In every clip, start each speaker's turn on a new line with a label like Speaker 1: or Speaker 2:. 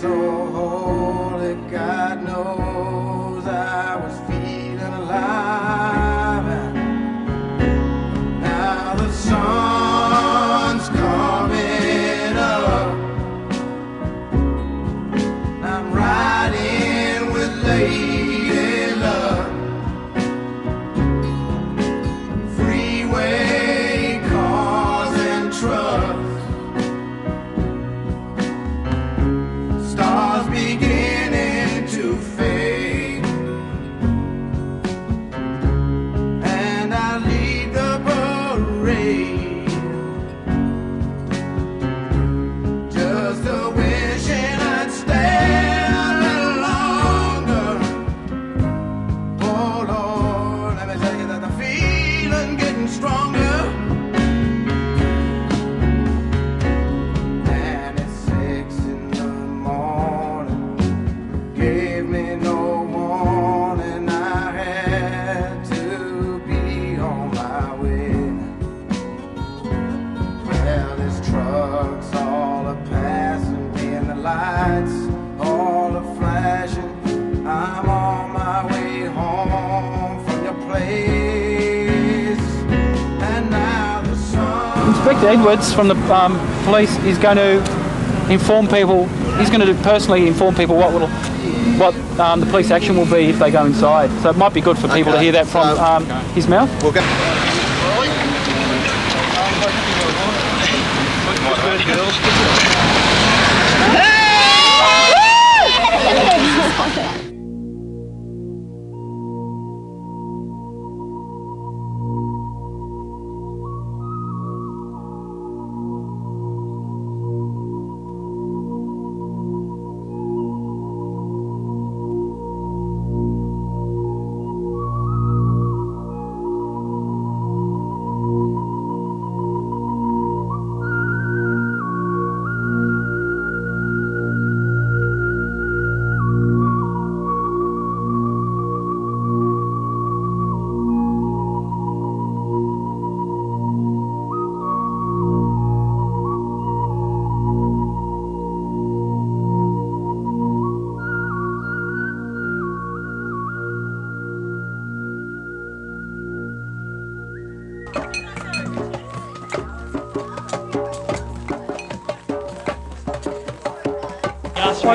Speaker 1: so holy, God knows I was feeling alive. And now the sun's parade. Sun.
Speaker 2: Inspector Edwards from the um, police is going to inform people. He's going to personally inform people what will, what um, the police action will be if they go inside. So it might be good for people to hear that from
Speaker 3: so-
Speaker 2: um, his mouth.
Speaker 3: We'll go.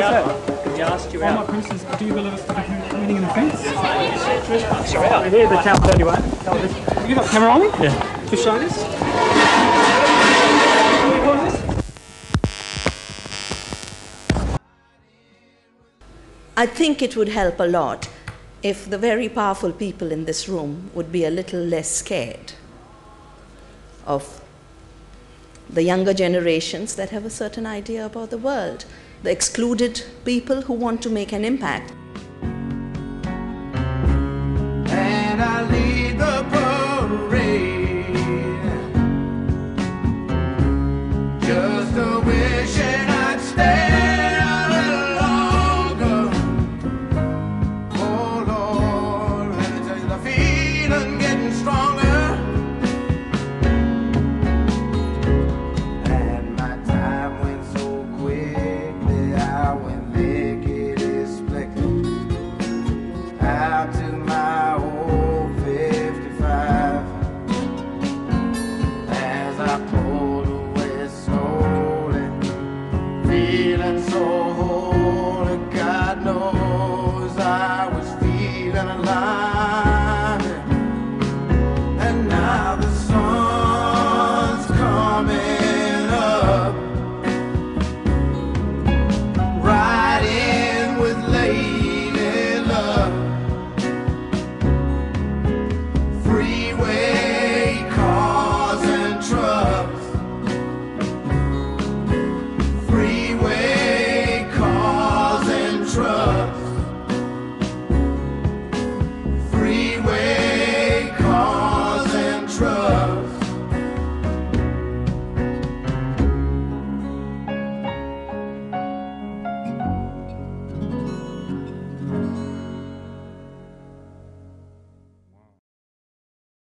Speaker 4: Asked out.
Speaker 2: that?
Speaker 4: He asked you
Speaker 2: Well, my
Speaker 4: out.
Speaker 2: question is, do you believe it's committing an offence?
Speaker 4: Asked you out.
Speaker 2: Here, the town 31. Have you got camera on me? Yeah. To show this?
Speaker 5: I think it would help a lot if the very powerful people in this room would be a little less scared of the younger generations that have a certain idea about the world, the excluded people who want to make an impact.